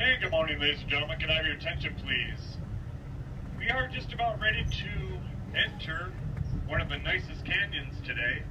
Hey, good morning, ladies and gentlemen. Can I have your attention, please? We are just about ready to enter one of the nicest canyons today.